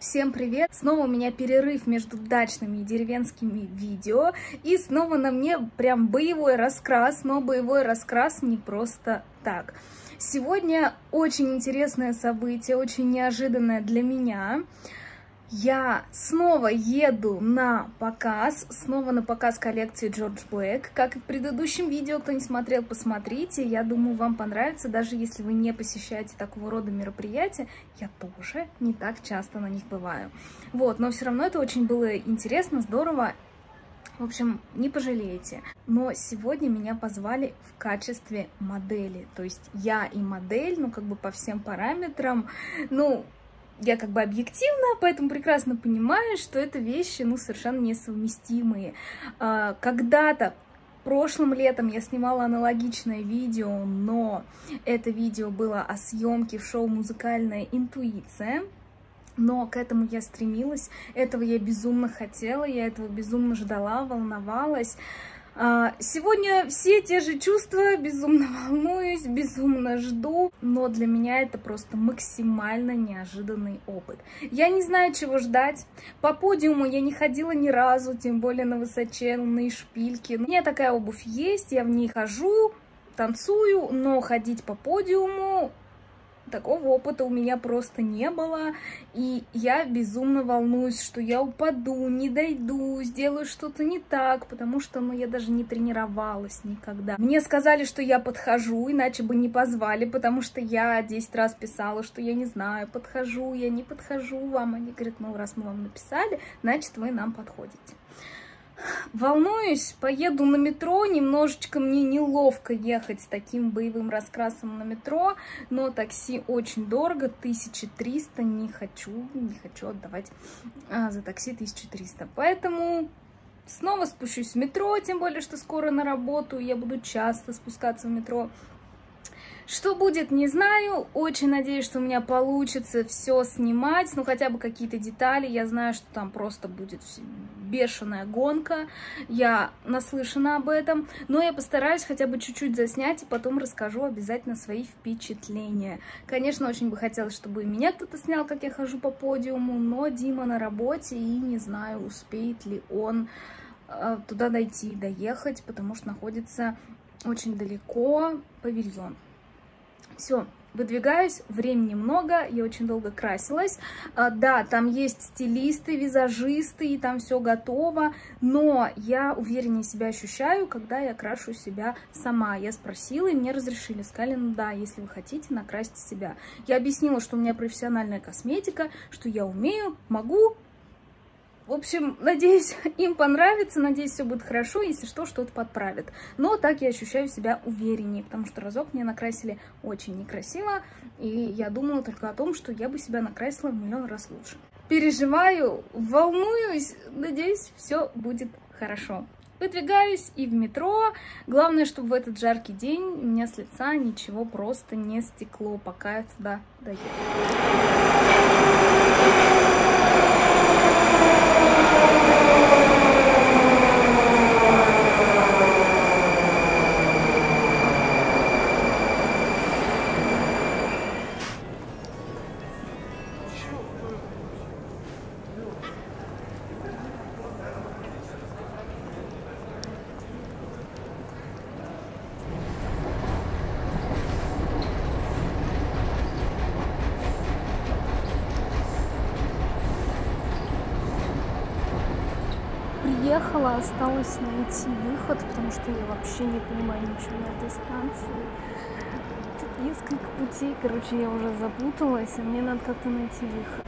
Всем привет! Снова у меня перерыв между дачными и деревенскими видео. И снова на мне прям боевой раскрас, но боевой раскрас не просто так. Сегодня очень интересное событие, очень неожиданное для меня. Я снова еду на показ, снова на показ коллекции Джордж Блэк. Как и в предыдущем видео, кто не смотрел, посмотрите. Я думаю, вам понравится, даже если вы не посещаете такого рода мероприятия. Я тоже не так часто на них бываю. Вот, но все равно это очень было интересно, здорово. В общем, не пожалеете. Но сегодня меня позвали в качестве модели. То есть я и модель, ну как бы по всем параметрам. Ну, я как бы объективна, поэтому прекрасно понимаю, что это вещи, ну, совершенно несовместимые. А, когда-то Прошлым летом я снимала аналогичное видео, но это видео было о съемке в шоу «Музыкальная интуиция». Но к этому я стремилась, этого я безумно хотела, я этого безумно ждала, волновалась. А, сегодня все те же чувства, безумно волнуюсь, безумно жду, но для меня это просто максимально неожиданный опыт. Я не знаю, чего ждать. По подиуму я не ходила ни разу, тем более на высоченные шпильки. У меня такая обувь есть, я в ней хожу, танцую, но ходить по подиуму Такого опыта у меня просто не было, и я безумно волнуюсь, что я упаду, не дойду, сделаю что-то не так, потому что, ну, я даже не тренировалась никогда. Мне сказали, что я подхожу, иначе бы не позвали, потому что я 10 раз писала, что я не знаю, подхожу, я не подхожу вам. Они говорят, ну, раз мы вам написали, значит, вы нам подходите. Волнуюсь, поеду на метро, немножечко мне неловко ехать с таким боевым раскрасом на метро, но такси очень дорого, 1300, не хочу, не хочу отдавать а, за такси 1300, поэтому снова спущусь в метро, тем более, что скоро на работу, я буду часто спускаться в метро, что будет, не знаю. Очень надеюсь, что у меня получится все снимать. Ну, хотя бы какие-то детали. Я знаю, что там просто будет бешеная гонка. Я наслышана об этом. Но я постараюсь хотя бы чуть-чуть заснять и потом расскажу обязательно свои впечатления. Конечно, очень бы хотелось, чтобы меня кто-то снял, как я хожу по подиуму. Но Дима на работе и не знаю, успеет ли он э, туда дойти, доехать, потому что находится очень далеко павильон. Все, выдвигаюсь, времени много, я очень долго красилась. А, да, там есть стилисты, визажисты, и там все готово, но я увереннее себя ощущаю, когда я крашу себя сама. Я спросила, и мне разрешили, сказали, ну да, если вы хотите, накрасьте себя. Я объяснила, что у меня профессиональная косметика, что я умею, могу, в общем, надеюсь, им понравится, надеюсь, все будет хорошо, если что, что-то подправят. Но так я ощущаю себя увереннее, потому что разок мне накрасили очень некрасиво, и я думала только о том, что я бы себя накрасила в миллион раз лучше. Переживаю, волнуюсь, надеюсь, все будет хорошо. Выдвигаюсь и в метро. Главное, чтобы в этот жаркий день у меня с лица ничего просто не стекло, пока я туда доеду. Приехала, осталось найти выход, потому что я вообще не понимаю ничего на этой станции. Тут несколько путей, короче, я уже запуталась, а мне надо как-то найти выход.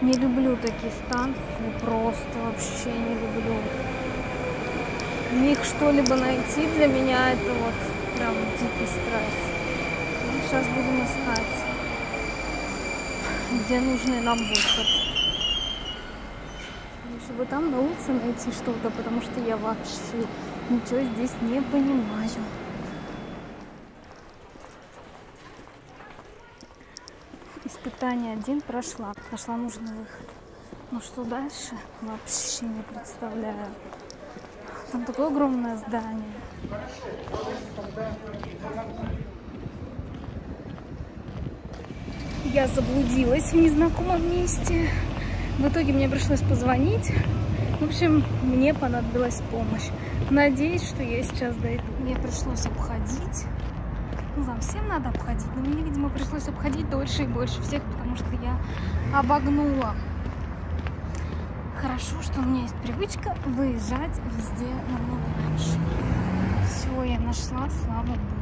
Не люблю такие станции, просто вообще не люблю. В них что-либо найти для меня это вот прям дикий стресс. Ну, сейчас будем искать, где нужный нам выход чтобы там на улице найти что-то, потому что я вообще ничего здесь не понимаю. Испытание один прошла. Нашла нужный выход. Но что дальше? Вообще не представляю. Там такое огромное здание. я заблудилась в незнакомом месте. В итоге мне пришлось позвонить. В общем, мне понадобилась помощь. Надеюсь, что я сейчас дойду. Мне пришлось обходить. Ну, вам всем надо обходить, но мне, видимо, пришлось обходить дольше и больше всех, потому что я обогнула. Хорошо, что у меня есть привычка выезжать везде намного раньше. Все, я нашла, слава богу.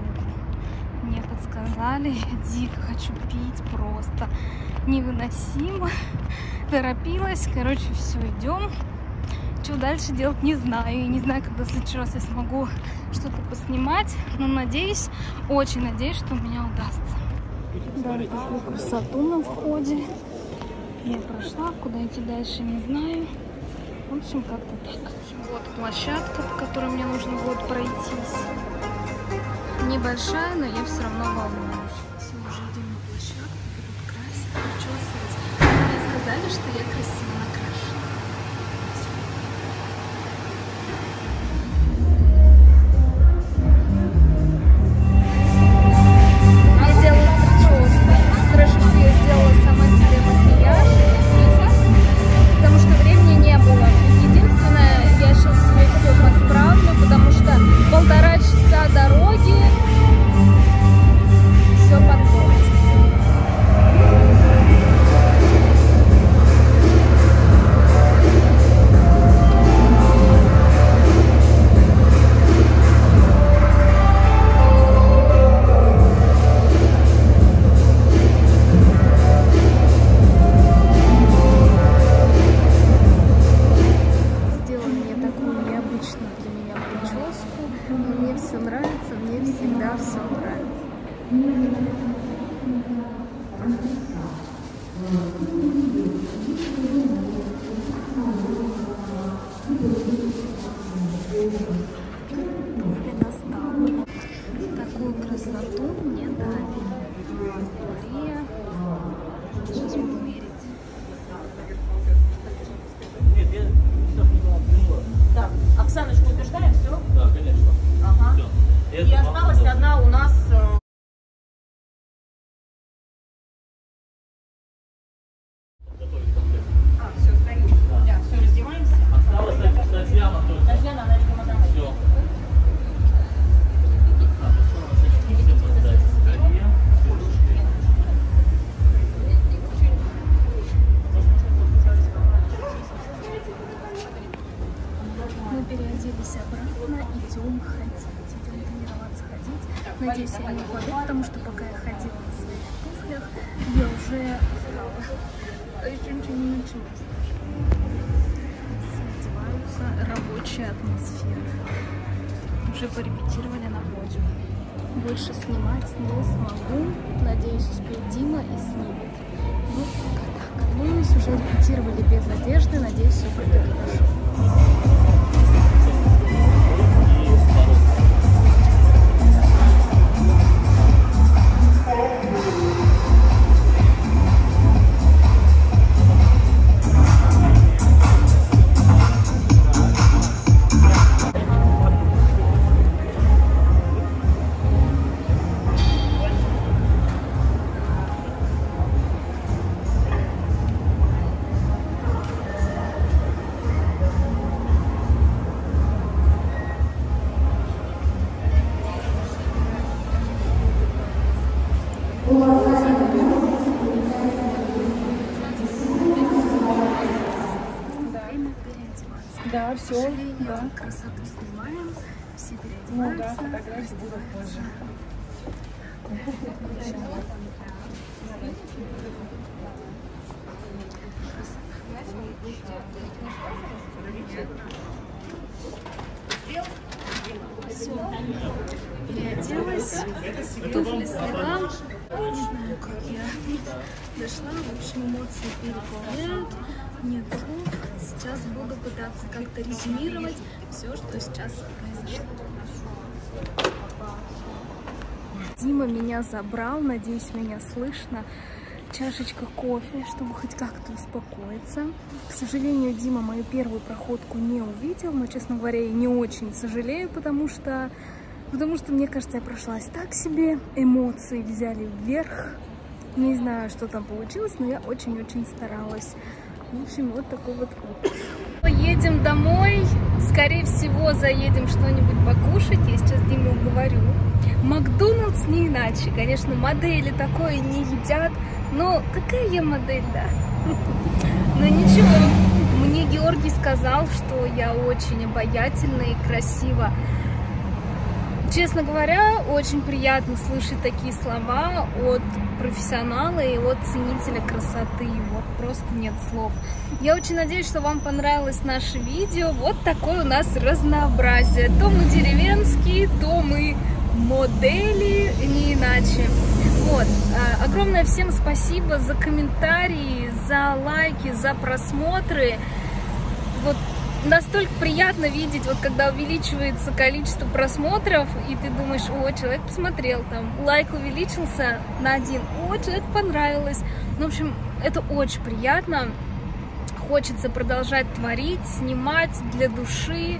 Мне подсказали, я дико хочу пить, просто невыносимо. Торопилась, короче, все, идем. Что дальше делать, не знаю. И не знаю, когда в следующий раз я смогу что-то поснимать. Но надеюсь, очень надеюсь, что у меня удастся. Да, красоту на входе. Я прошла, куда идти дальше, не знаю. В общем, как-то так. Вот площадка, по которой мне нужно будет пройтись. Небольшая, но я все равно волнуюсь. Все, уже идем на площадку, будут красить, причесывать. Мне сказали, что я красиво Такую красоту мне дали. Мария. Сейчас буду Надеюсь, я не упаду, потому что пока я ходила на своих туфлях, я уже еще ничего не началось. Одеваются, рабочая атмосфера. Уже порепетировали на подиум. Больше снимать не смогу. Надеюсь, успеет Дима и снимет. Ну, пока так. Надеюсь, уже репетировали без одежды. Надеюсь, все пройдет хорошо. Да, все, да. красоту снимаем, все Ну да, фотографии будут позже. Все, переоделась, туфли сняла. Не знаю, как я дошла. В общем, эмоции переполняют. Нет слов. Сейчас буду пытаться как-то резюмировать все, что сейчас произошло. Дима меня забрал, надеюсь, меня слышно. Чашечка кофе, чтобы хоть как-то успокоиться. К сожалению, Дима мою первую проходку не увидел, но, честно говоря, я не очень сожалею, потому что, потому что мне кажется, я прошлась так себе, эмоции взяли вверх, Не знаю, что там получилось, но я очень-очень старалась. В общем, вот такой вот опыт. Едем домой. Скорее всего, заедем что-нибудь покушать. Я сейчас Диму говорю. Макдональдс не иначе. Конечно, модели такое не едят. Но какая я модель, да? Но ничего. Мне Георгий сказал, что я очень обаятельна и красива. Честно говоря, очень приятно слышать такие слова от профессионала и от ценителя красоты. Вот просто нет слов. Я очень надеюсь, что вам понравилось наше видео. Вот такое у нас разнообразие. То мы деревенские, то мы модели, не иначе. Вот. А, огромное всем спасибо за комментарии, за лайки, за просмотры. Вот настолько приятно видеть, вот когда увеличивается количество просмотров, и ты думаешь, о, человек посмотрел, там, лайк увеличился на один, о, человек понравилось. Ну, в общем, это очень приятно. Хочется продолжать творить, снимать для души,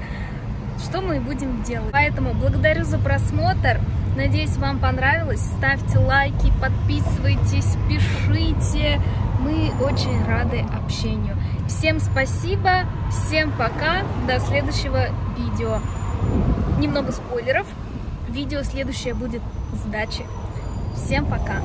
что мы будем делать. Поэтому благодарю за просмотр. Надеюсь, вам понравилось. Ставьте лайки, подписывайтесь, пишите. Мы очень рады общению. Всем спасибо, всем пока, до следующего видео. Немного спойлеров. Видео следующее будет с дачи. Всем пока!